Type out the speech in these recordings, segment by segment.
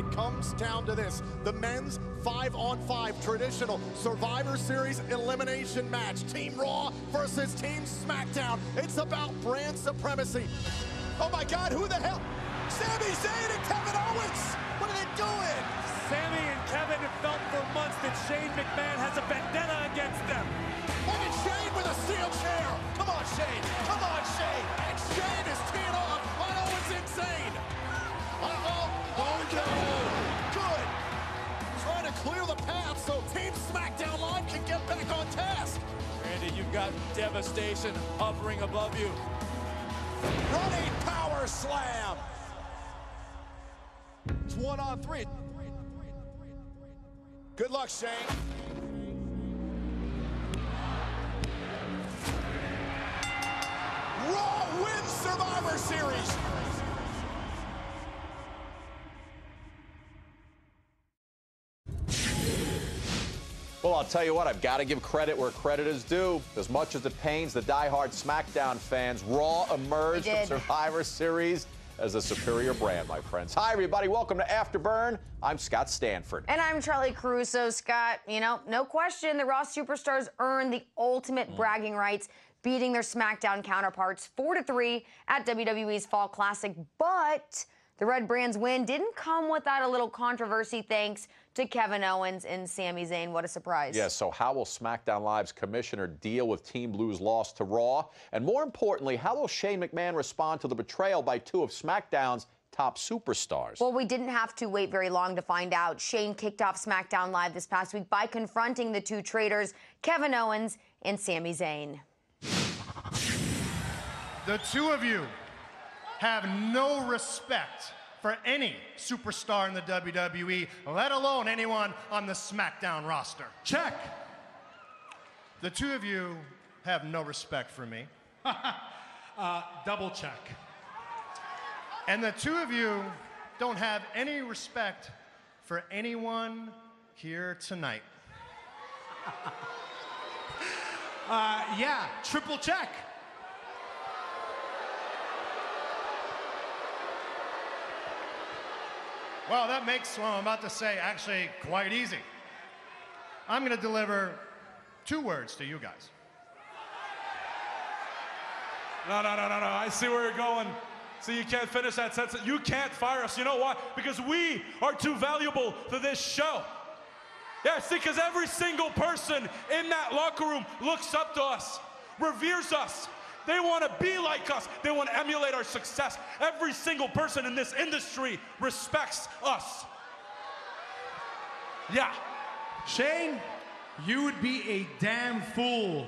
it comes down to this. The men's five on five traditional Survivor Series elimination match. Team Raw versus Team SmackDown. It's about brand supremacy. Oh my God, who the hell? Sami Zayn and Kevin Owens. What are they doing? Sami and Kevin have felt for months that Shane McMahon has a vendetta against them. Look at Shane with a steel chair. Come on, Shane. Come on, Shane. And Shane is teeing off on Owens insane. No. Good. Trying to clear the path so Team SmackDown Live can get back on task. Randy, you've got devastation hovering above you. Running power slam. It's one on three. Good luck, Shane. Raw wins Survivor Series. Well, I'll tell you what, I've got to give credit where credit is due. As much as it pains the die-hard SmackDown fans, Raw emerged from Survivor Series as a superior brand, my friends. Hi, everybody. Welcome to Afterburn. I'm Scott Stanford. And I'm Charlie Caruso. Scott, you know, no question, the Raw superstars earned the ultimate mm. bragging rights, beating their SmackDown counterparts 4 to 3 at WWE's Fall Classic. But the Red Brand's win didn't come without a little controversy thanks to Kevin Owens and Sami Zayn. What a surprise. Yes, so how will SmackDown Live's commissioner deal with Team Blue's loss to Raw? And more importantly, how will Shane McMahon respond to the betrayal by two of SmackDown's top superstars? Well, we didn't have to wait very long to find out. Shane kicked off SmackDown Live this past week by confronting the two traitors, Kevin Owens and Sami Zayn. The two of you have no respect for any superstar in the WWE, let alone anyone on the SmackDown roster. Check. The two of you have no respect for me. uh, double check. And the two of you don't have any respect for anyone here tonight. uh, yeah, triple check. Well, that makes what I'm about to say actually quite easy. I'm going to deliver two words to you guys. No, no, no, no, no. I see where you're going. See, you can't finish that sentence. You can't fire us. You know why? Because we are too valuable for this show. Yeah, see, because every single person in that locker room looks up to us, reveres us. They want to be like us. They want to emulate our success. Every single person in this industry respects us. Yeah. Shane, you would be a damn fool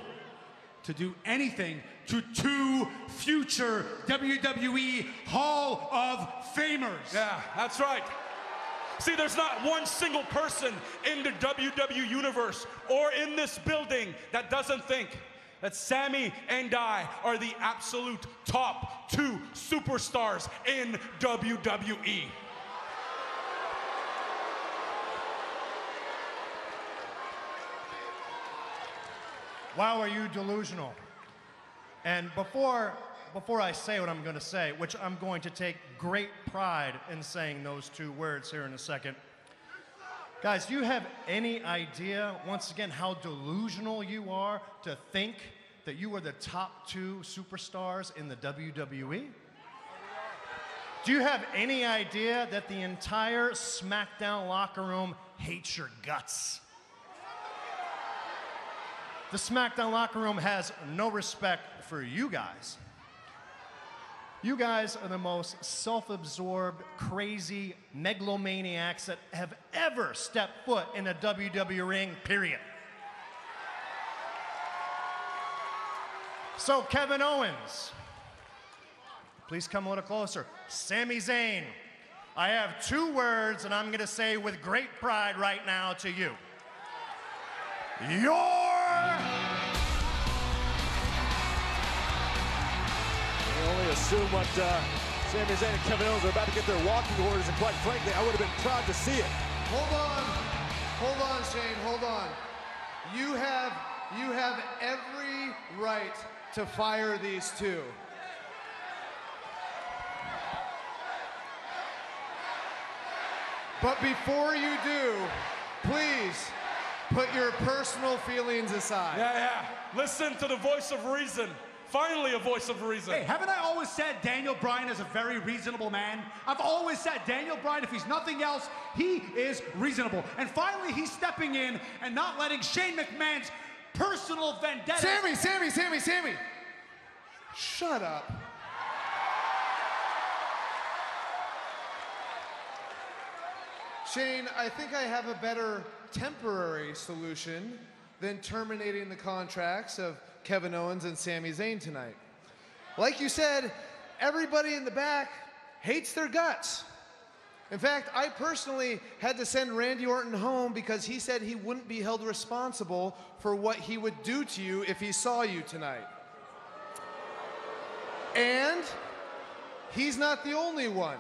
to do anything to two future WWE Hall of Famers. Yeah, that's right. See, there's not one single person in the WWE universe or in this building that doesn't think that Sami and I are the absolute top two superstars in WWE. Wow, are you delusional? And before, before I say what I'm going to say, which I'm going to take great pride in saying those two words here in a second, guys, do you have any idea, once again, how delusional you are to think that you are the top two superstars in the WWE? Do you have any idea that the entire SmackDown locker room hates your guts? The SmackDown locker room has no respect for you guys. You guys are the most self absorbed, crazy megalomaniacs that have ever stepped foot in a WWE ring, period. So, Kevin Owens, please come a little closer. Sami Zayn, I have two words, and I'm going to say with great pride right now to you. Your assume what uh, Sami Zayn and Kevin Owens are about to get their walking orders, and quite frankly, I would have been proud to see it. Hold on, hold on, Shane, hold on. You have you have every right to fire these two. But before you do, please put your personal feelings aside. Yeah, yeah. Listen to the voice of reason. Finally, a voice of reason. Hey, haven't I always said Daniel Bryan is a very reasonable man? I've always said Daniel Bryan, if he's nothing else, he is reasonable. And finally, he's stepping in and not letting Shane McMahon's personal vendetta. Sami, Sami, Sami, Sami. Shut up. Shane, I think I have a better temporary solution than terminating the contracts of Kevin Owens and Sami Zayn tonight. Like you said, everybody in the back hates their guts. In fact, I personally had to send Randy Orton home because he said he wouldn't be held responsible for what he would do to you if he saw you tonight. And he's not the only one.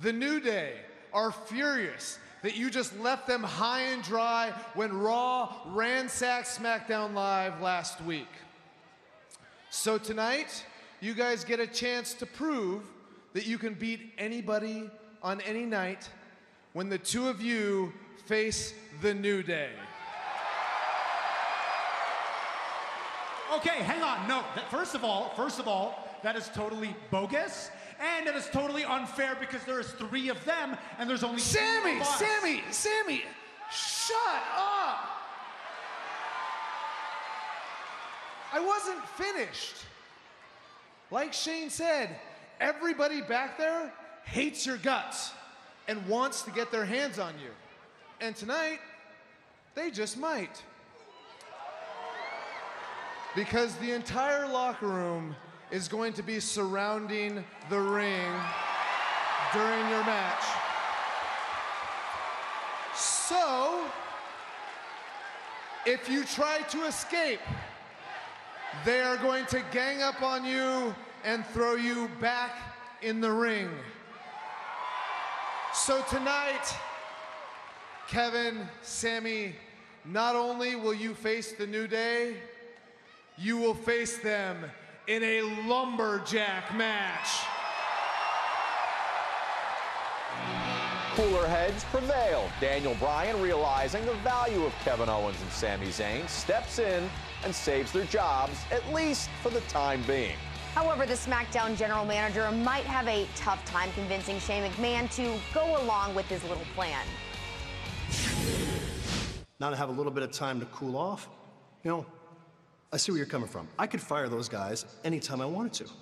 The New Day are furious that you just left them high and dry when Raw ransacked SmackDown Live last week. So tonight, you guys get a chance to prove that you can beat anybody on any night when the two of you face the New Day. Okay, hang on. No, that, first of all, first of all, that is totally bogus. And it is totally unfair because there is three of them and there's only Sami, two of us. Sami, Sami, shut up. I wasn't finished. Like Shane said, everybody back there hates your guts and wants to get their hands on you. And tonight, they just might. Because the entire locker room is going to be surrounding the ring during your match. So, if you try to escape, they are going to gang up on you and throw you back in the ring. So tonight, Kevin, Sami, not only will you face the New Day, you will face them in a lumberjack match. Cooler heads prevail. Daniel Bryan, realizing the value of Kevin Owens and Sami Zayn, steps in and saves their jobs, at least for the time being. However, the SmackDown general manager might have a tough time convincing Shane McMahon to go along with his little plan. Now to have a little bit of time to cool off, you know, I see where you're coming from. I could fire those guys anytime I wanted to.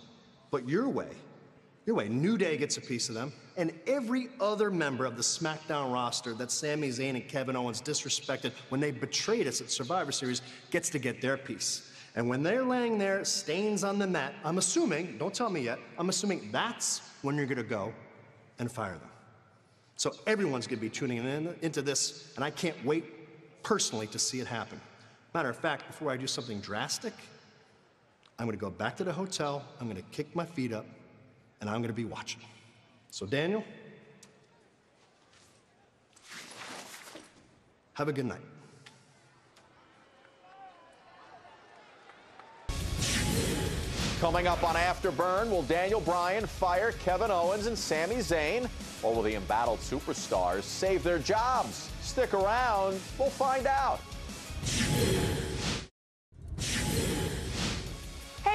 But your way, your way, New Day gets a piece of them, and every other member of the SmackDown roster that Sami Zayn and Kevin Owens disrespected when they betrayed us at Survivor Series gets to get their piece. And when they're laying there, stains on the mat, I'm assuming, don't tell me yet, I'm assuming that's when you're gonna go and fire them. So everyone's gonna be tuning in into this, and I can't wait personally to see it happen. Matter of fact, before I do something drastic, I'm gonna go back to the hotel, I'm gonna kick my feet up, and I'm gonna be watching. So, Daniel, have a good night. Coming up on Afterburn, will Daniel Bryan fire Kevin Owens and Sami Zayn? Or will the embattled superstars save their jobs? Stick around, we'll find out.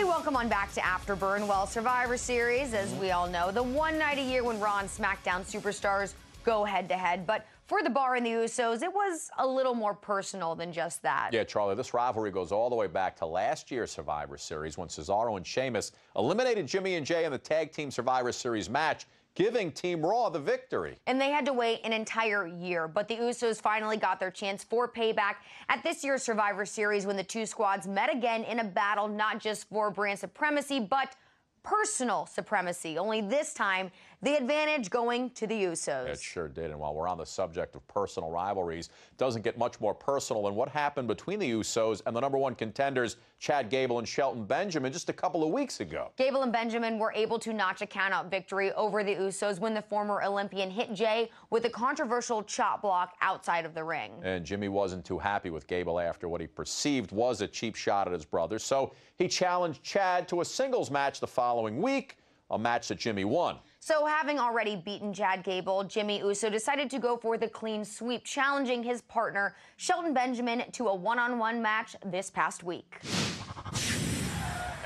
Welcome on back to Afterburn. Well, Survivor Series, as we all know, the one night a year when Raw and SmackDown superstars go head to head. But for the Bar and the Usos, it was a little more personal than just that. Yeah, Charlie, this rivalry goes all the way back to last year's Survivor Series when Cesaro and Sheamus eliminated Jimmy and Jey in the Tag Team Survivor Series match, giving Team Raw the victory. And they had to wait an entire year, but the Usos finally got their chance for payback at this year's Survivor Series when the two squads met again in a battle not just for brand supremacy, but personal supremacy. Only this time, the advantage going to the Usos. It sure did. And while we're on the subject of personal rivalries, doesn't get much more personal than what happened between the Usos and the number one contenders, Chad Gable and Shelton Benjamin, just a couple of weeks ago. Gable and Benjamin were able to notch a countout victory over the Usos when the former Olympian hit Jey with a controversial chop block outside of the ring. And Jimmy wasn't too happy with Gable after what he perceived was a cheap shot at his brother. So he challenged Chad to a singles match the following week, a match that Jimmy won. So, having already beaten Chad Gable, Jimmy Uso decided to go for the clean sweep, challenging his partner, Shelton Benjamin, to a one on one match this past week.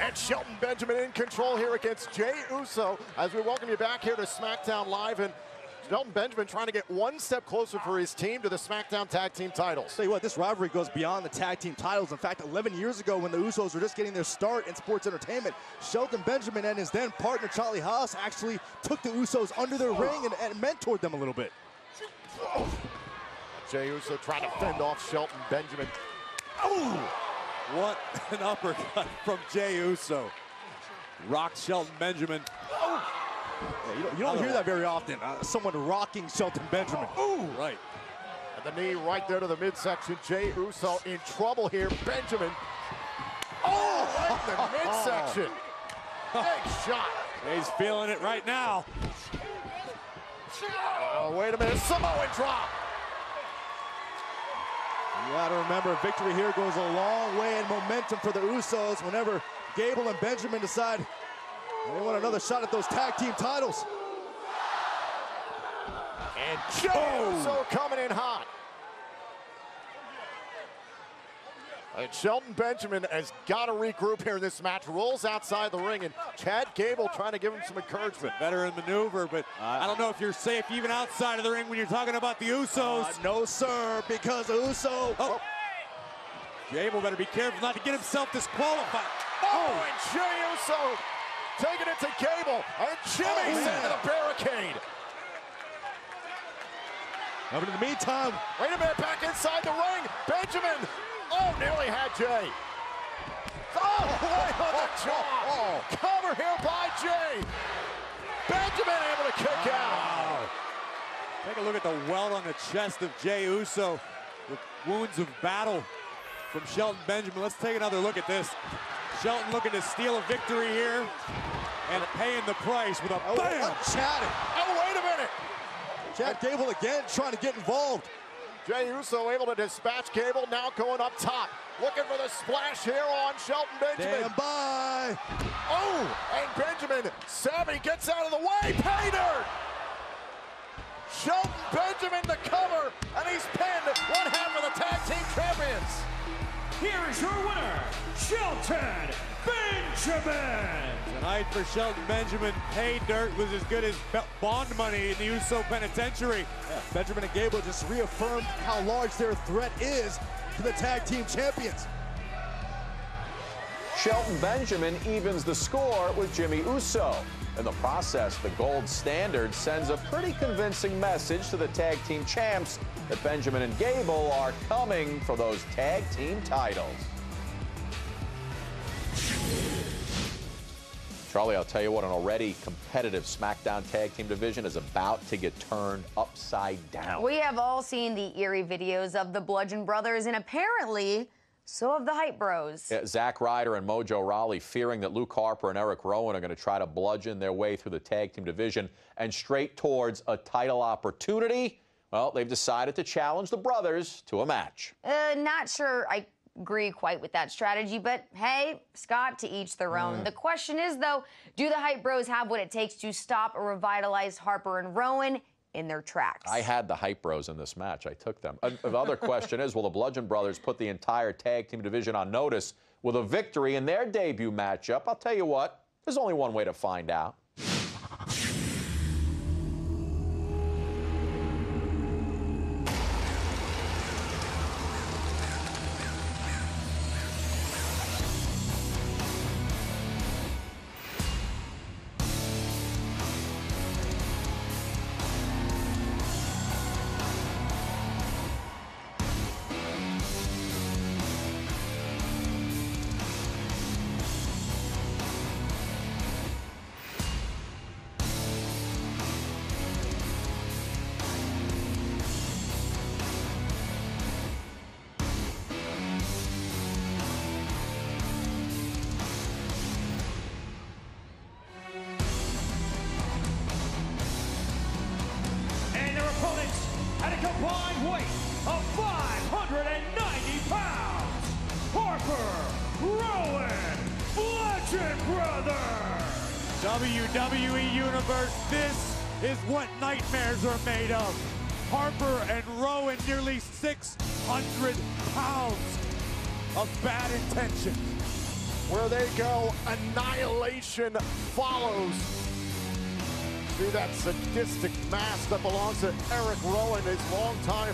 And Shelton Benjamin in control here against Jey Uso as we welcome you back here to SmackDown Live. And Shelton Benjamin trying to get one step closer for his team to the SmackDown Tag Team titles. Tell you what, this rivalry goes beyond the tag team titles. In fact, 11 years ago, when the Usos were just getting their start in sports entertainment, Shelton Benjamin and his then partner Charlie Haas actually took the Usos under their ring and, and mentored them a little bit. Jey Uso trying to fend off Shelton Benjamin. Oh! What an uppercut from Jey Uso. Rocked Shelton Benjamin. Oh! Yeah, you don't, you don't hear that very often. Uh, someone rocking Shelton Benjamin. Ooh! Right. And the knee right there to the midsection. Jey Uso in trouble here. Benjamin. Oh, right in the midsection. Big shot. He's feeling it right now. Oh, wait a minute. Samoan drop. You got to remember, victory here goes a long way in momentum for the Usos whenever Gable and Benjamin decide they want another shot at those tag team titles. And Jey oh. Uso coming in hot. And Shelton Benjamin has got to regroup here in this match. Rolls outside the ring, and Chad Gable trying to give him some encouragement. Veteran maneuver, but uh, I don't know if you're safe even outside of the ring when you're talking about the Usos. Uh, no, sir, because Uso. Oh. Gable better be careful not to get himself disqualified. Oh, oh. and Jey Uso taking it to Gable, and Jimmy oh, into the barricade. But in the meantime, wait a minute, back inside the ring, Benjamin Oh, nearly had Jey. Oh, right on the jaw. Oh, cover here by Jey. Benjamin able to kick wow. out. Take a look at the welt on the chest of Jey Uso with wounds of battle from Shelton Benjamin. Let's take another look at this. Shelton looking to steal a victory here and paying the price with a oh, bam. Oh, Chad. Oh, wait a minute. Chad Gable again trying to get involved. Jey Uso able to dispatch Gable, now going up top. Looking for the splash here on Shelton Benjamin. Stand by. Oh, and Benjamin, Savvy gets out of the way. Pay dirt. Shelton Benjamin the cover, and he's pinned one half of the tag team champions. Here is your winner, Shelton Benjamin. Tonight for Shelton Benjamin, pay dirt was as good as bond money in the Uso Penitentiary. Yeah, Benjamin and Gable just reaffirmed how large their threat is to the tag team champions. Shelton Benjamin evens the score with Jimmy Uso. In the process, the gold standard sends a pretty convincing message to the tag team champs that Benjamin and Gable are coming for those tag team titles. Charlie, I'll tell you what, an already competitive SmackDown tag team division is about to get turned upside down. We have all seen the eerie videos of the Bludgeon Brothers, and apparently, so have the Hype Bros. Yeah, Zack Ryder and Mojo Rawley fearing that Luke Harper and Eric Rowan are going to try to bludgeon their way through the tag team division and straight towards a title opportunity. Well, they've decided to challenge the brothers to a match. Uh, not sure I agree quite with that strategy, but hey, Scott, to each their own. Mm. The question is, though, do the Hype Bros have what it takes to stop or revitalize Harper and Rowan? In their tracks. I had the Hype Bros in this match. I took them. The other question is will the Bludgeon Brothers put the entire tag team division on notice with a victory in their debut matchup? I'll tell you what, there's only one way to find out. Nightmares are made of. Harper and Rowan, nearly 600 pounds of bad intention. Where they go, annihilation follows. See that sadistic mask that belongs to Eric Rowan, his longtime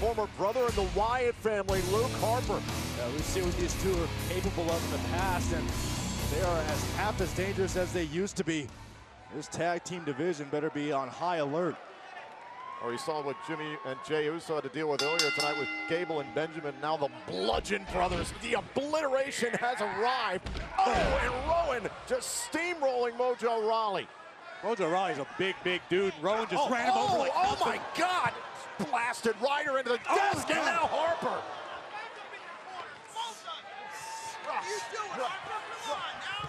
former brother in the Wyatt family, Luke Harper. Yeah, we see what these two are capable of in the past, and they are as half as dangerous as they used to be. This tag team division better be on high alert. Or you saw what Jimmy and Jey Uso had to deal with earlier tonight with Gable and Benjamin. Now the Bludgeon Brothers. The obliteration has arrived. Oh, and Rowan just steamrolling Mojo Rawley. Mojo Rawley's a big, big dude. Rowan just oh, ran him oh, over like Oh, nothing. my God. Blasted Ryder into the Oh, desk, and God. now Harper.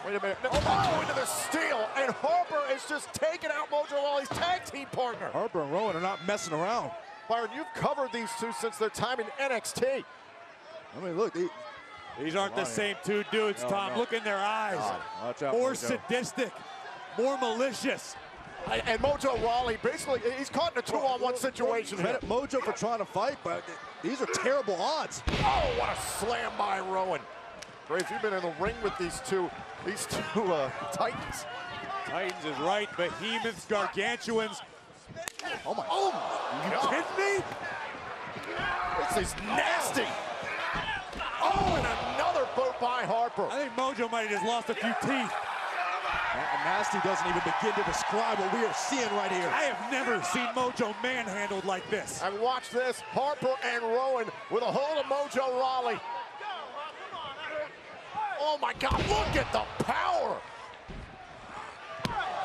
Wait a minute. Oh, into the steel, and Harper is just taking out Mojo Rawley's tag team partner. Harper and Rowan are not messing around. Byron, you've covered these two since their time in NXT. I mean, look, these, these aren't the same two dudes, No, Tom. no. Look in their eyes. Watch out, more sadistic, more malicious. And and Mojo Rawley, basically, he's caught in a two-on-one situation here. Credit Mojo for trying to fight, but these are terrible odds. Oh, what a slam by Rowan. Graves, you've been in the ring with these two, these two uh, Titans. Titans is right, behemoths, gargantuans. Oh my! Oh my You God. kidding me? This is nasty. Oh, and another boot by Harper. I think Mojo might have just lost a few teeth. And Nasty doesn't even begin to describe what we are seeing right here. I have never seen Mojo manhandled like this. And watch this, Harper and Rowan with a hold of Mojo Rawley. Oh my God, look at the power.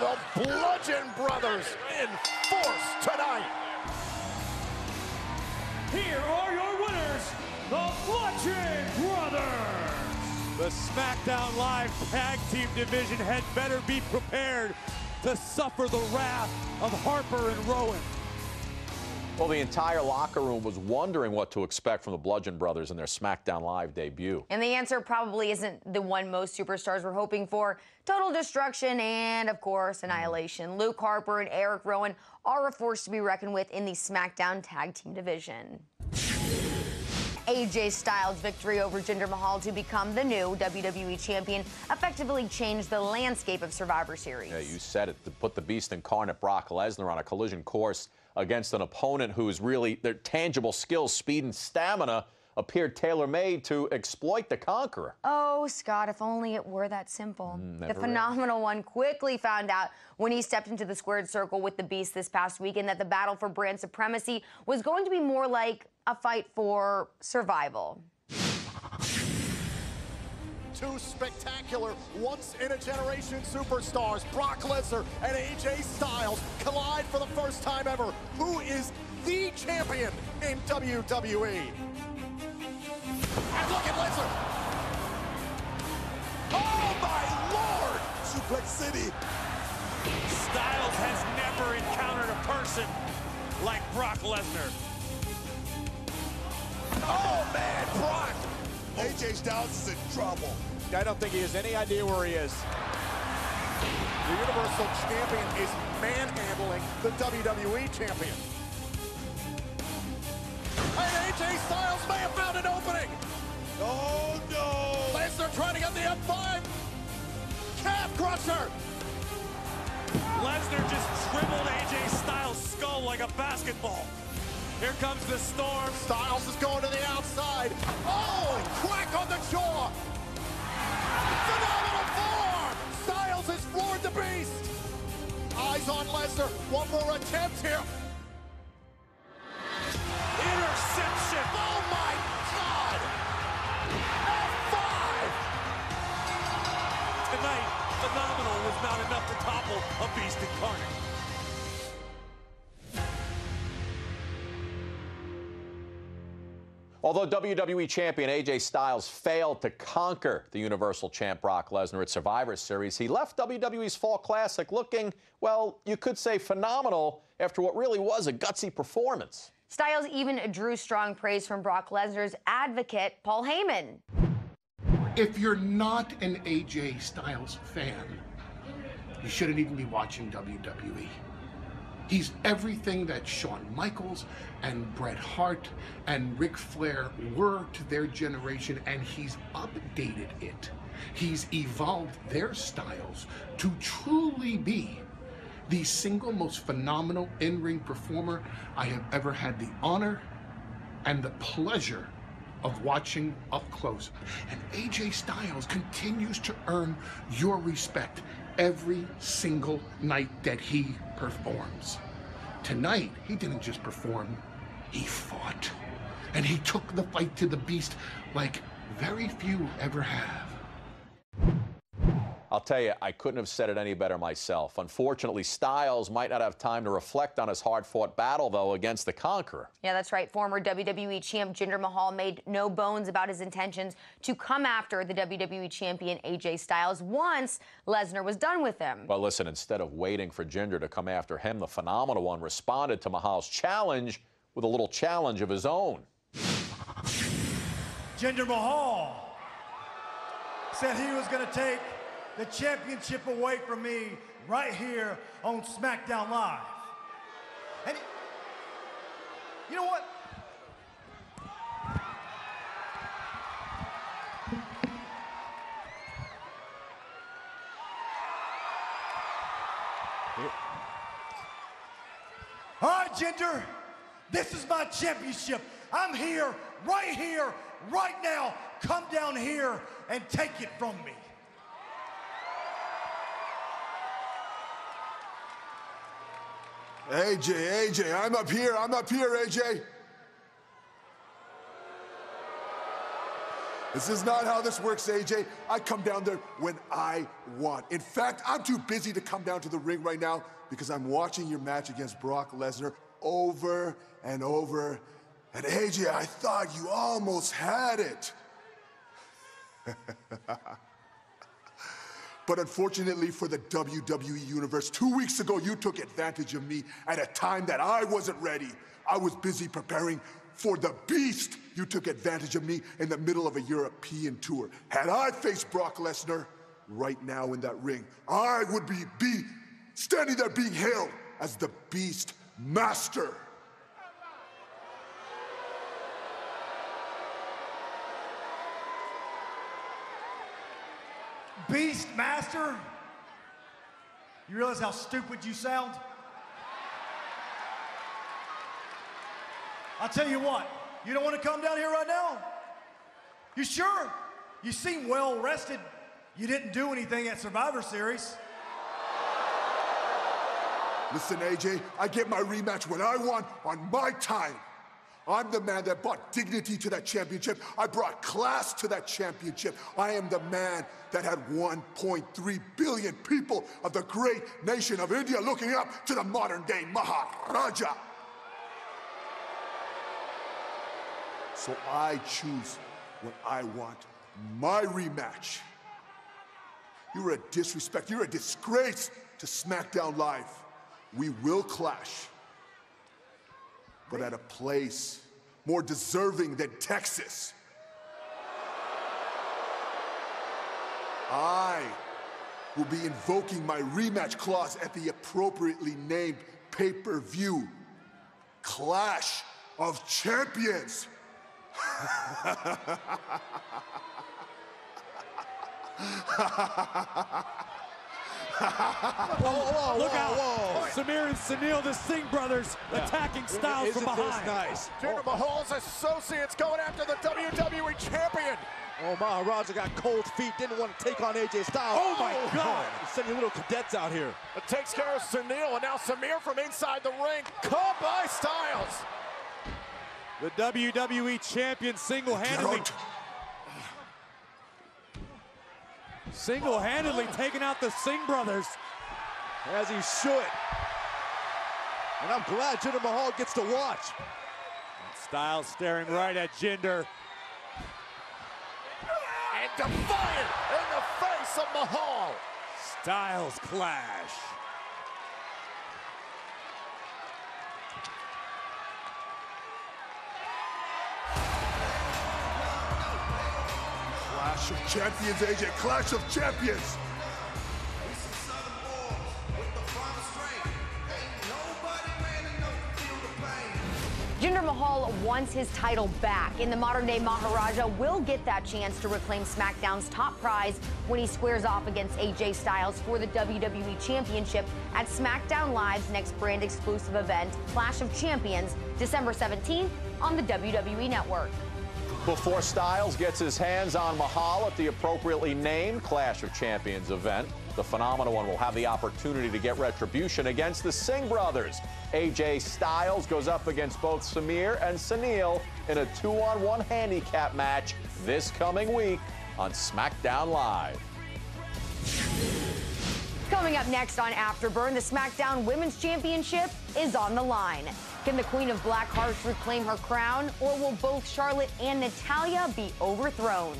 The Bludgeon Brothers in force tonight. Here are your winners, the Bludgeon Brothers. The SmackDown Live Tag Team Division had better be prepared to suffer the wrath of Harper and Rowan. Well, the entire locker room was wondering what to expect from the Bludgeon Brothers in their SmackDown Live debut. And the answer probably isn't the one most superstars were hoping for. Total destruction and, of course, annihilation. Mm-hmm. Luke Harper and Eric Rowan are a force to be reckoned with in the SmackDown Tag Team division. AJ Styles' victory over Jinder Mahal to become the new WWE champion effectively changed the landscape of Survivor Series. Yeah, you said it. To put the beast incarnate Brock Lesnar on a collision course against an opponent whose really their tangible skills, speed, and stamina appeared tailor-made to exploit the conqueror. Oh, Scott, if only it were that simple. the Mm, never is. phenomenal one quickly found out when he stepped into the squared circle with the Beast this past weekend that the battle for brand supremacy was going to be more like a fight for survival. Two spectacular, once-in-a-generation superstars, Brock Lesnar and AJ Styles, collide for the first time ever. Who is the champion in WWE? And look at Lesnar. Oh my lord! Suplex City. Styles has never encountered a person like Brock Lesnar. Oh man, Brock! AJ Styles is in trouble. I don't think he has any idea where he is. The Universal Champion is manhandling the WWE Champion. And AJ Styles may have found an opening. Oh no! Lesnar trying to get the F5. Calf crusher. Lesnar just dribbled AJ Styles' skull like a basketball. Here comes the storm. Styles is going to the outside. Oh, Eyes on Lesnar. One more attempt here. Interception. Oh my God. F5. Tonight, phenomenal was not enough to topple a beast incarnate. Although WWE Champion AJ Styles failed to conquer the Universal Champ Brock Lesnar at Survivor Series, he left WWE's Fall Classic looking, well, you could say phenomenal after what really was a gutsy performance. Styles even drew strong praise from Brock Lesnar's advocate, Paul Heyman. If you're not an AJ Styles fan, you shouldn't even be watching WWE. He's everything that Shawn Michaels and Bret Hart and Ric Flair were to their generation, and he's updated it. He's evolved their styles to truly be the single most phenomenal in ring performer I have ever had the honor and the pleasure of watching up close. And AJ Styles continues to earn your respect every single night that he performs. Tonight, he didn't just perform, he fought. And he took the fight to the beast like very few ever have. I'll tell you, I couldn't have said it any better myself. Unfortunately, Styles might not have time to reflect on his hard fought battle, though, against the Conqueror. Yeah, that's right. Former WWE champ Jinder Mahal made no bones about his intentions to come after the WWE champion AJ Styles once Lesnar was done with him. Well, listen, instead of waiting for Jinder to come after him, the phenomenal one responded to Mahal's challenge with a little challenge of his own. Jinder Mahal said he was going to take the championship away from me right here on SmackDown Live. And you know what? All right, Jinder, this is my championship. I'm here, right here, right now. Come down here and take it from me. AJ, AJ, I'm up here. I'm up here, AJ. This is not how this works, AJ. I come down there when I want. In fact, I'm too busy to come down to the ring right now because I'm watching your match against Brock Lesnar over and over. And AJ, I thought you almost had it. But unfortunately for the WWE Universe, two weeks ago you took advantage of me at a time that I wasn't ready. I was busy preparing for the beast. You took advantage of me in the middle of a European tour. Had I faced Brock Lesnar right now in that ring, I would be, be standing there being hailed as the beast master. Beastmaster? You realize how stupid you sound? I'll tell you what, you don't want to come down here right now? You sure? You seem well rested. You didn't do anything at Survivor Series. Listen, AJ, I get my rematch when I want on my time. I'm the man that brought dignity to that championship. I brought class to that championship. I am the man that had 1.3 billion people of the great nation of India looking up to the modern day Maharaja. So I choose what I want my rematch. You're a disrespect, you're a disgrace to SmackDown Live. We will clash but at a place more deserving than Texas. I will be invoking my rematch clause at the appropriately named pay-per-view Clash of Champions. whoa, whoa, Look whoa, out. whoa. Samir and Sunil, the Singh brothers, attacking Styles Isn't from this behind. nice? Jinder Mahal's associates going after the WWE champion. Oh, Maharaja got cold feet, didn't want to take on AJ Styles. Oh, my oh, God. He's sending little cadets out here. It takes care of Sunil, and now Samir from inside the ring. Caught by Styles. The WWE champion single-handedly single-handedly taking out the Singh brothers. As he should. And I'm glad Jinder Mahal gets to watch. Styles staring right at Jinder. And defiant in the face of Mahal. Styles clash. Clash of Champions, AJ. Clash of Champions. Jinder Mahal wants his title back, and the modern-day Maharaja will get that chance to reclaim SmackDown's top prize when he squares off against AJ Styles for the WWE Championship at SmackDown Live's next brand-exclusive event, Clash of Champions, December 17th on the WWE Network. Before Styles gets his hands on Mahal at the appropriately named Clash of Champions event, the phenomenal one will have the opportunity to get retribution against the Singh brothers. AJ Styles goes up against both Samir and Sunil in a two-on-one handicap match this coming week on SmackDown Live. Coming up next on Afterburn, the SmackDown Women's Championship is on the line. Can the Queen of Black Hearts reclaim her crown, or will both Charlotte and Natalya be overthrown?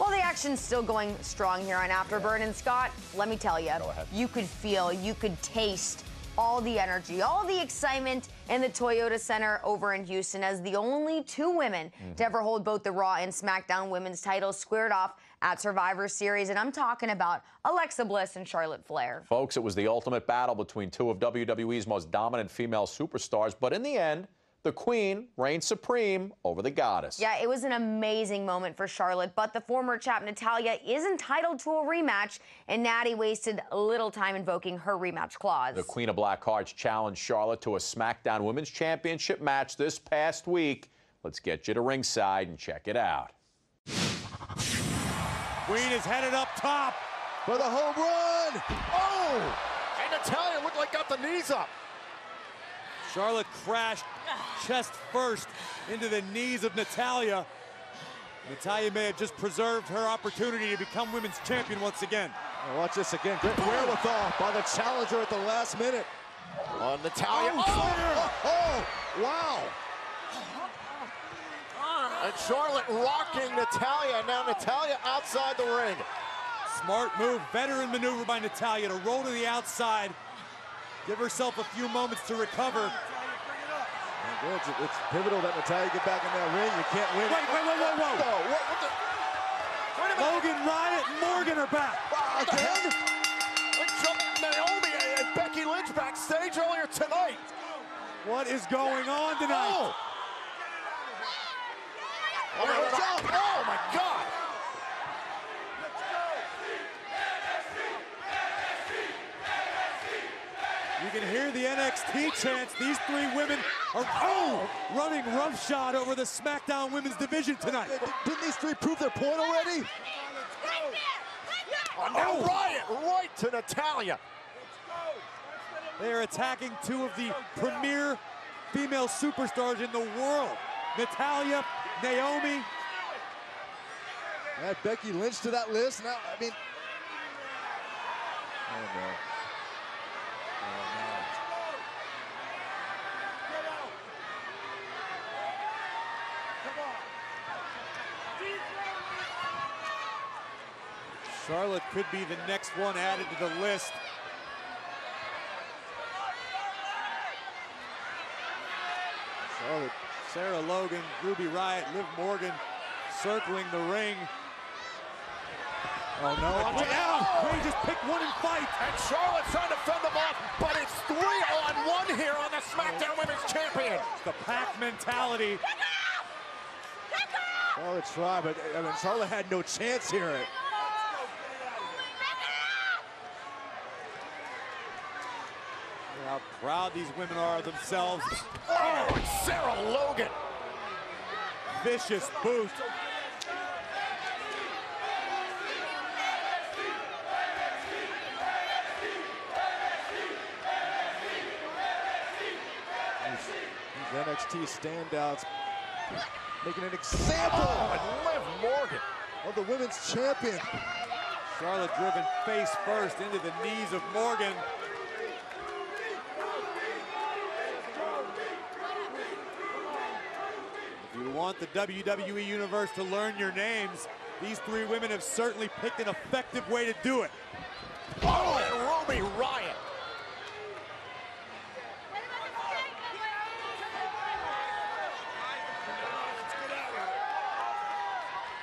Well, the action's still going strong here on Afterburn. And Scott, let me tell you, you could feel, you could taste all the energy, all the excitement in the Toyota Center over in Houston as the only two women mm-hmm. to ever hold both the Raw and SmackDown women's titles squared off at Survivor Series. And I'm talking about Alexa Bliss and Charlotte Flair. Folks, it was the ultimate battle between two of WWE's most dominant female superstars. But in the end, the queen reigned supreme over the goddess. Yeah, it was an amazing moment for Charlotte, but the former champ Natalya is entitled to a rematch, and Natty wasted little time invoking her rematch clause. The Queen of Black Hearts challenged Charlotte to a SmackDown Women's Championship match this past week. Let's get you to ringside and check it out. Queen is headed up top for the home run. Oh! And Natalya looked like got the knees up. Charlotte crashed chest first into the knees of Natalya. Natalya may have just preserved her opportunity to become women's champion once again. watch this again. Great wherewithal by the challenger at the last minute. On Natalya. Oh, oh, oh, oh, wow. And Charlotte rocking Natalya. Now Natalya outside the ring. Smart move, veteran maneuver by Natalya to roll to the outside. Give herself a few moments to recover. It's, it's, pivotal that Natalya get back in that ring. You can't win. Wait, wait, wait, whoa, whoa. Oh, whoa what, what the? Logan Riott and Morgan are back. Wow, again? Naomi and Becky Lynch backstage earlier tonight. What is going on tonight? Oh, oh, my, oh my God. Can hear the NXT chants. These three women are oh, running roughshod over the SmackDown Women's Division tonight. Didn't these three prove their point already? Oh, now oh. Riott right to Natalya. They are attacking two of the premier female superstars in the world. Natalya, Naomi. Add Becky Lynch to that list. Now, I mean. Oh, Charlotte could be the next one added to the list. Charlotte, Sarah Logan, Ruby Riott, Liv Morgan circling the ring. Oh no, watch out! Oh! Ray just picked one and fight. And Charlotte's trying to fend them off, but it's three on one here on the SmackDown Women's Champion. The pack mentality. Charlotte tried, but I mean, Charlotte had no chance here. how proud these women are of themselves. Oh, Sarah Logan. Vicious boot. These NXT standouts making an example oh, and Liv Morgan of the women's champion. Charlotte driven face first into the knees of Morgan. you want the WWE Universe to learn your names, these three women have certainly picked an effective way to do it. Oh, and Ruby Riott.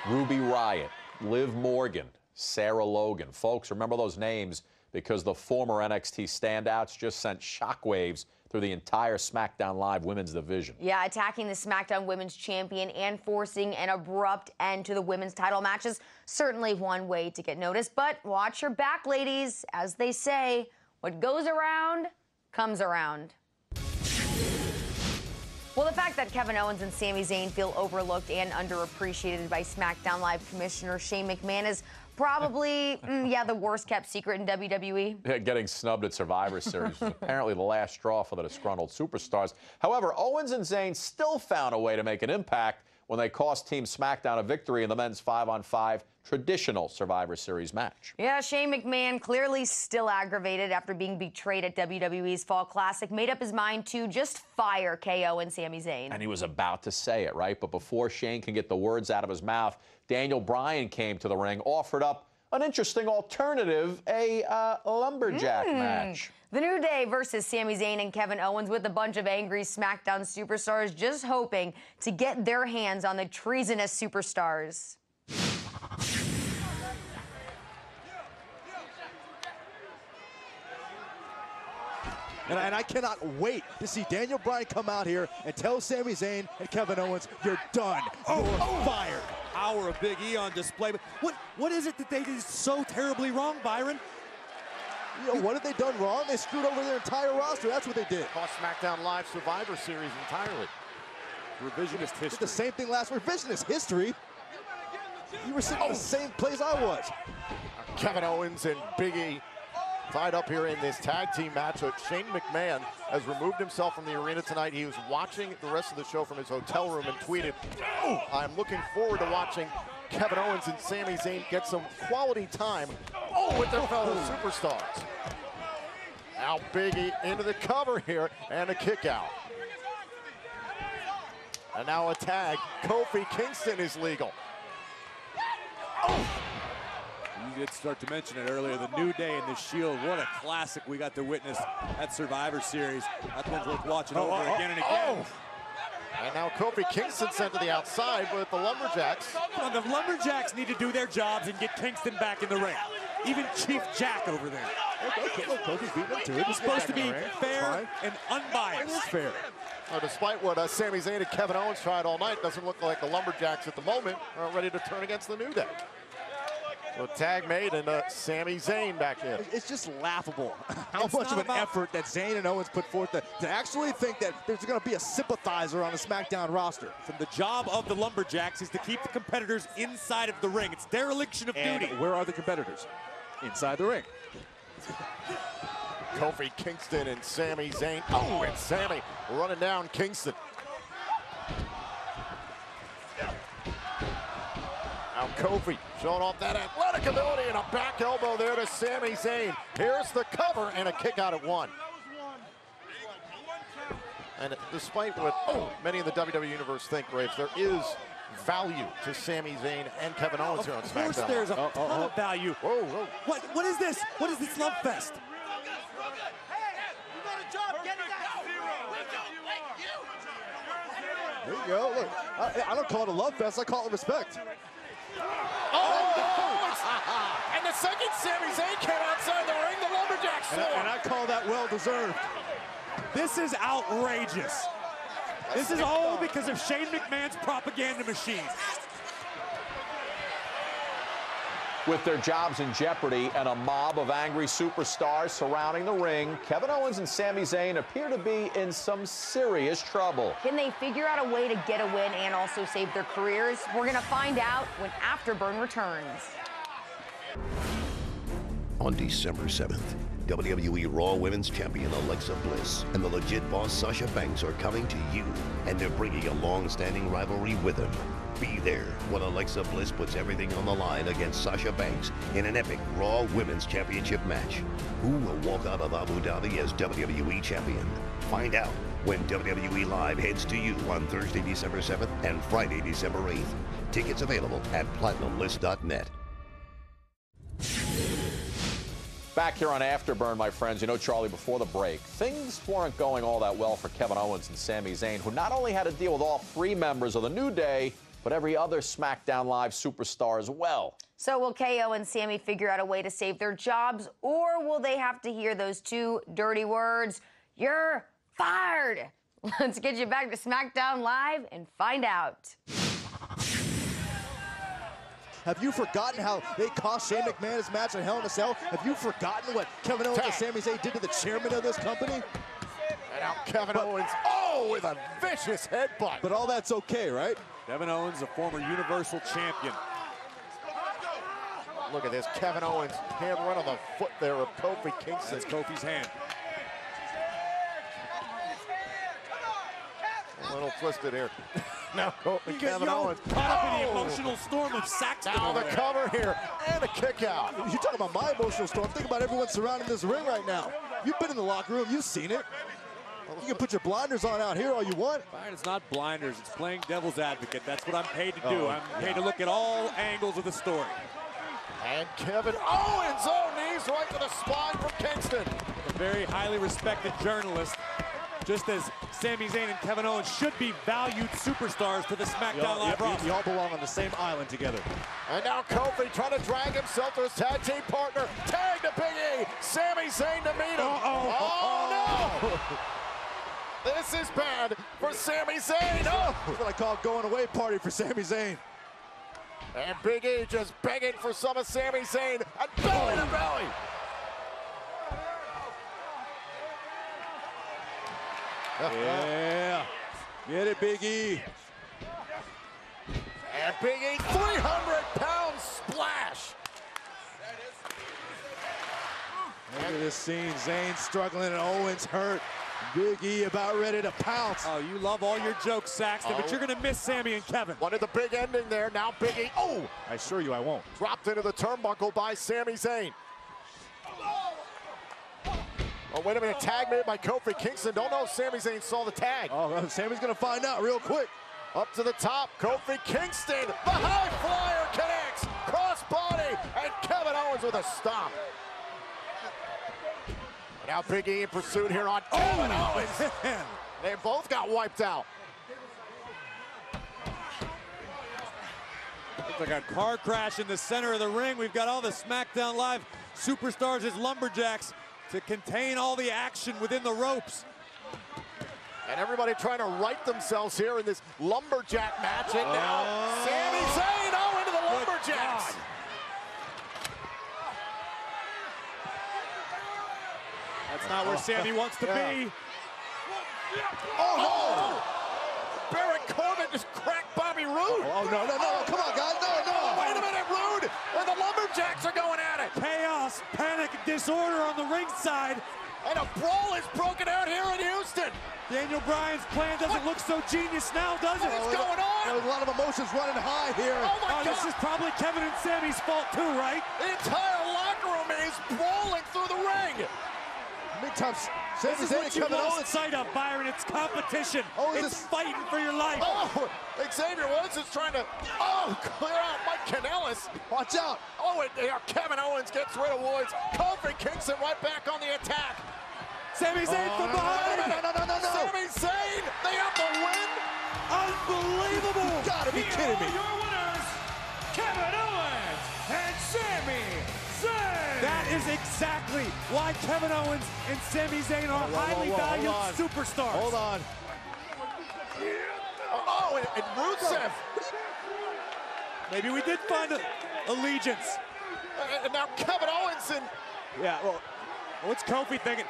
Ruby Riott, Liv Morgan, Sarah Logan. Folks, remember those names because the former NXT standouts just sent shockwaves through the entire SmackDown Live women's division. Yeah, attacking the SmackDown Women's Champion and forcing an abrupt end to the women's title matches. Certainly one way to get noticed, but watch your back, ladies. As they say, what goes around comes around. Well, the fact that Kevin Owens and Sami Zayn feel overlooked and underappreciated by SmackDown Live Commissioner Shane McMahon is probably, mm, yeah, the worst kept secret in WWE. Yeah, getting snubbed at Survivor Series was apparently the last straw for the disgruntled superstars. However, Owens and Zayn still found a way to make an impact when they cost Team SmackDown a victory in the men's five on five traditional Survivor Series match. Yeah, Shane McMahon clearly still aggravated after being betrayed at WWE's Fall Classic, made up his mind to just fire KO and Sami Zayn. And he was about to say it, right? But before Shane can get the words out of his mouth, Daniel Bryan came to the ring, offered up an interesting alternative, a uh, lumberjack Mm. match. The New Day versus Sami Zayn and Kevin Owens with a bunch of angry SmackDown superstars just hoping to get their hands on the treasonous superstars. And I, and I cannot wait to see Daniel Bryan come out here and tell Sami Zayn and Kevin Owens, you're done. Oh, you're oh. fired. Power of Big E on display. But what what is it that they did so terribly wrong, Byron? You know, what have they done wrong? They screwed over their entire roster. That's what they did. Cost SmackDown Live Survivor Series entirely. Revisionist history. Did the same thing last revisionist history. You were sitting in the oh. same place I was. Kevin Owens and Big E tied up here in this tag team match. So Shane McMahon has removed himself from the arena tonight. He was watching the rest of the show from his hotel room and tweeted, oh, I'm looking forward to watching Kevin Owens and Sami Zayn get some quality time oh, with their fellow superstars. Now Big E into the cover here and a kick out. And now a tag. Kofi Kingston is legal. You did start to mention it earlier. The New Day and the Shield. What a classic we got to witness at Survivor Series. That one's worth watching Oh, over oh, again and oh. again. And now Kofi Kingston sent to the outside with the Lumberjacks. On, the Lumberjacks need to do their jobs and get Kingston back in the ring. Even Chief Jack over there. Okay, look, Kofi's beating him to it. It's supposed to be fair and unbiased. It is fair. Now, despite what uh, Sami Zayn and Kevin Owens tried all night, doesn't look like the Lumberjacks at the moment are ready to turn against the New Day. So tag made and uh, Sami Zayn back in. It's just laughable how It's much of an effort that Zayn and Owens put forth to, to actually think that there's going to be a sympathizer on the SmackDown roster. From the job of the Lumberjacks is to keep the competitors inside of the ring. It's dereliction of And duty. where are the competitors? Inside the ring. Kofi Kingston and Sami Zayn. Oh, and Sami running down Kingston. Now Kofi showing off that athletic ability and a back elbow there to Sami Zayn. Here's the cover and a kick out at one. And despite what oh, many in the WWE Universe think, Graves, there is value to Sami Zayn and Kevin Owens here on SmackDown. Of course there's a Oh, oh, ton oh. of value. Whoa, whoa. What, what is this? What is this love fest? There you go. Look, I, I don't call it a love fest. I call it respect. Oh! and the second Sami Zayn came outside the ring, the Lumberjacks And I, and I call that well deserved. This is outrageous. This is all because of Shane McMahon's propaganda machine. With their jobs in jeopardy and a mob of angry superstars surrounding the ring, Kevin Owens and Sami Zayn appear to be in some serious trouble. Can they figure out a way to get a win and also save their careers? We're going to find out when Afterburn returns. On December 7th, WWE Raw Women's Champion Alexa Bliss and the legit boss Sasha Banks are coming to you, and they're bringing a long-standing rivalry with them. Be there when Alexa Bliss puts everything on the line against Sasha Banks in an epic Raw Women's Championship match. Who will walk out of Abu Dhabi as WWE Champion? Find out when WWE Live heads to you on Thursday, December 7th and Friday, December 8th. Tickets available at PlatinumList.net. Back here on Afterburn, my friends, you know, Charlie, before the break, things weren't going all that well for Kevin Owens and Sami Zayn, who not only had to deal with all three members of the New Day, but every other SmackDown Live superstar as well. So will KO and Sami figure out a way to save their jobs, or will they have to hear those two dirty words? You're fired. Let's get you back to SmackDown Live and find out. Have you forgotten how they cost Shane McMahon his match at Hell in a Cell? Have you forgotten what Kevin Owens and Sami Zayn did to the chairman of this company? And now Kevin Owens, oh, with a vicious headbutt. But all that's okay, right? Kevin Owens, a former Universal Champion. Look at this, Kevin Owens, hand run on the foot there of Kofi Kingston. That's Kofi's hand. A little twisted here. now Kofi, Kevin Yo, Owens. Caught up in the Oh! emotional storm of Saxton. Now over the cover here and a kick out. You talk about my emotional storm. Think about everyone surrounding this ring right now. You've been in the locker room. You've seen it. You can put your blinders on out here all you want. Fine, it's not blinders. It's playing devil's advocate. That's what I'm paid to do. Oh, I'm paid to look at all angles of the story. And Kevin Owens, oh, knees right to the spine from Kingston. A very highly respected journalist, just as Sami Zayn and Kevin Owens should be valued superstars to the SmackDown Live roster. you all belong on the same island together. And now Kofi trying to drag himself to his tag team partner. Tag to Big E. Sami Zayn to meet him. Uh-oh. Oh, no. This is bad for Sami Zayn. Oh. That's what I call going away party for Sami Zayn. And Big E just begging for some of Sami Zayn. And oh. belly to belly. Yeah. Get it, Big E. And Big E, 300 pound splash. Look at this scene. Zayn struggling and Owens hurt. Big E about ready to pounce. Oh, you love all your jokes, Saxton, but Oh. you're going to miss Sami and Kevin. Wanted the big ending there. Now Big E, oh, I assure you I won't. dropped into the turnbuckle by Sami Zayn. Oh, wait a minute. Tag made by Kofi Kingston. Don't know if Sami Zayn saw the tag. Oh, well, Sami's going to find out real quick. Up to the top, Kofi Kingston. The high flyer connects. Cross body. And Kevin Owens with a stop. Now Big E in pursuit here on oh, Kevin Owens. They both got wiped out. Looks like a car crash in the center of the ring. We've got all the SmackDown Live superstars as lumberjacks to contain all the action within the ropes. And everybody trying to right themselves here in this lumberjack match. And now oh. Sami Zayn, oh, into the lumberjacks. That's not where Sami oh, wants to Yeah. be. Oh, no. Baron Corbin just cracked Bobby Roode. Oh, oh, no, no, no. Come on, guys. No, no. Wait a minute, Roode. And the lumberjacks are going at it. Chaos, panic, disorder on the ringside. And a brawl is broken out here in Houston. Daniel Bryan's plan doesn't look so genius now, does it? What's going on? There's a lot of emotions running high here. Oh, my Oh, this is probably Kevin and Sami's fault too, right? The entire locker room is brawling through the ring. Sami This is what you lost Owens. sight of, Byron. It's competition. Oh, it's this- fighting for your life. Oh, Xavier Woods is trying to, oh, clear out Mike Kanellis. Watch out. Oh, and there Kevin Owens gets rid of Woods. Kofi Kingston right back on the attack. Sami Zayn Oh, from behind. no, no, no, no, no. Sami Zayn, they have the win. Unbelievable. You gotta be kidding me. Your winners, Kevin Owens and Sami is exactly why Kevin Owens and Sami Zayn are whoa, whoa, highly whoa, hold valued on. superstars. Hold on. Oh, and, and Rusev. Maybe we did find a allegiance. And- And now Kevin Owens and Yeah, well, what's Kofi thinking?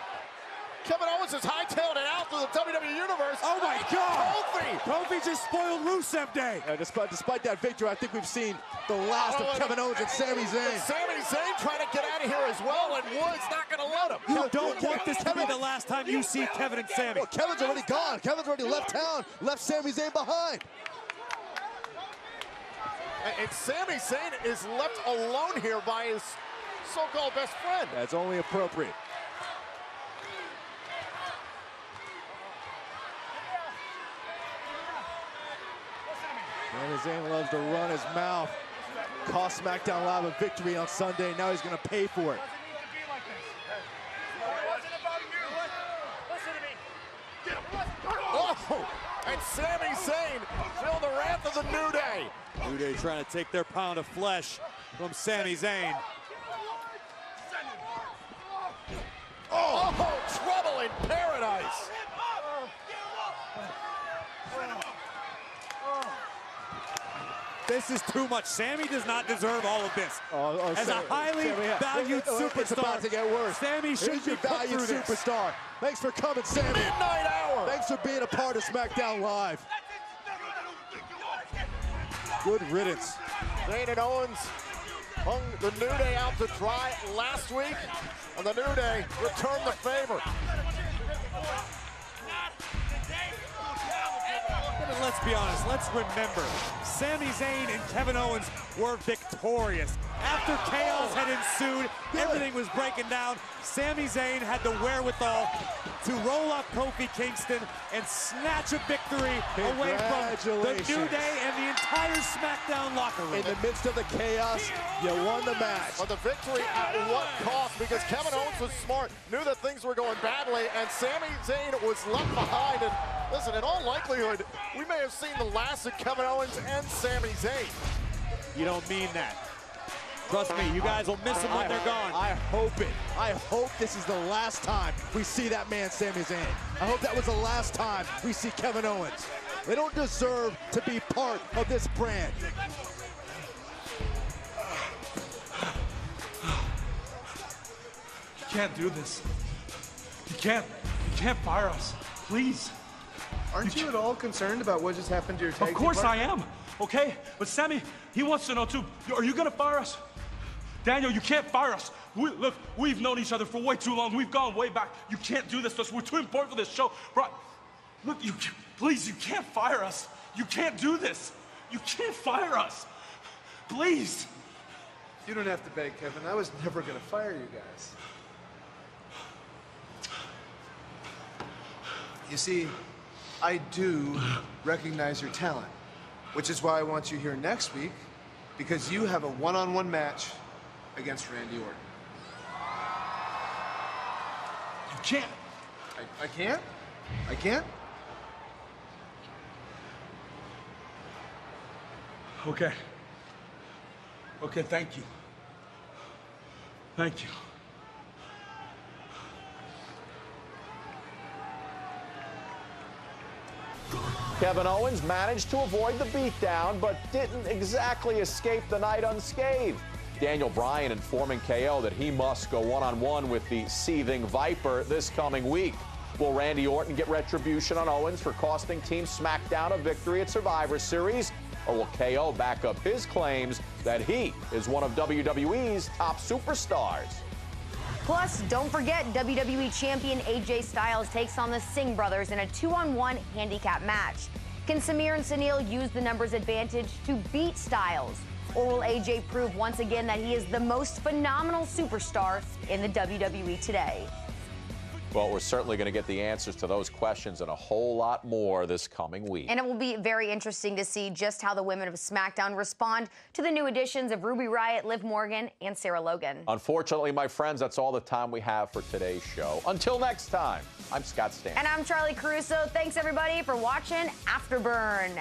Kevin Owens is hightailing it out through the WWE Universe. Oh my And God! Kofi. Kofi just spoiled Rusev Day. Uh, despite, despite that victory, I think we've seen the last Oh, of Kevin Owens and Sami And Zayn. Sami Zayn trying to get out of here as well, and Woods not going to let him. You don't want this to be the last time you see Kevin and Sami. Well, Kevin's already gone. Kevin's already left town, left Sami Zayn behind. And, and Sami Zayn is left alone here by his so-called best friend. That's only appropriate. Sami Zayn loves to run his mouth. Cost SmackDown Live a victory on Sunday. Now he's going to pay for it. Oh, and Sami Zayn feel the wrath of the New Day. New Day trying to take their pound of flesh from Sami Zayn. Oh, oh trouble in paradise. This is too much. Sami does not deserve all of this. Oh, oh, As Sami- a highly Sami, yeah. valued Oh, superstar, It's about to get worse. Sami should Here's be your valued through this. superstar. Thanks for coming, Sami. Midnight hour. Thanks for being a part of SmackDown Live. Good riddance. Zayn and Owens hung the New Day out to dry last week, and the New Day returned the favor. But let's be honest, let's remember, Sami Zayn and Kevin Owens were victorious. After chaos had ensued, everything was breaking down. Sami Zayn had the wherewithal to roll up Kofi Kingston and snatch a victory away from the New Day and the entire SmackDown locker room. In the midst of the chaos, you won the match. But the victory at what cost? Because Kevin Owens was smart, knew that things were going badly, and Sami Zayn was left behind. And listen, in all likelihood, we may have seen the last of Kevin Owens and Sami Zayn. You don't mean that. Trust me, you guys will miss them when I- they're gone. I hope it. I hope this is the last time we see that man, Sami Zayn. I hope that was the last time we see Kevin Owens. They don't deserve to be part of this brand. You can't do this. You can't. You can't fire us. Please. Aren't you, at all concerned about what just happened to your tag Of course I am. Okay? But Sami, he wants to know too. Are you gonna fire us? Daniel, you can't fire us. We, look, we've known each other for way too long. We've gone way back. You can't do this to us. We're too important for this show. Bro, look, you please, you can't fire us. You can't do this. You can't fire us. Please. You don't have to beg, Kevin. I was never going to fire you guys. You see, I do recognize your talent, which is why I want you here next week, because you have a one-on-one match against Randy Orton. You can't. I, I can't? I can't? Okay. Okay, thank you. Thank you. Kevin Owens managed to avoid the beatdown, but didn't exactly escape the night unscathed. Daniel Bryan informing KO that he must go one on one with the seething Viper this coming week. Will Randy Orton get retribution on Owens for costing Team SmackDown a victory at Survivor Series? Or will KO back up his claims that he is one of WWE's top superstars? Plus, don't forget WWE Champion AJ Styles takes on the Singh brothers in a two-on-one handicap match. Can Samir and Sunil use the numbers advantage to beat Styles? Or will AJ prove once again that he is the most phenomenal superstar in the WWE today? Well, we're certainly going to get the answers to those questions and a whole lot more this coming week. And it will be very interesting to see just how the women of SmackDown respond to the new additions of Ruby Riott, Liv Morgan, and Sarah Logan. Unfortunately, my friends, that's all the time we have for today's show. Until next time, I'm Scott Stan. And I'm Charlie Caruso. Thanks everybody for watching Afterburn.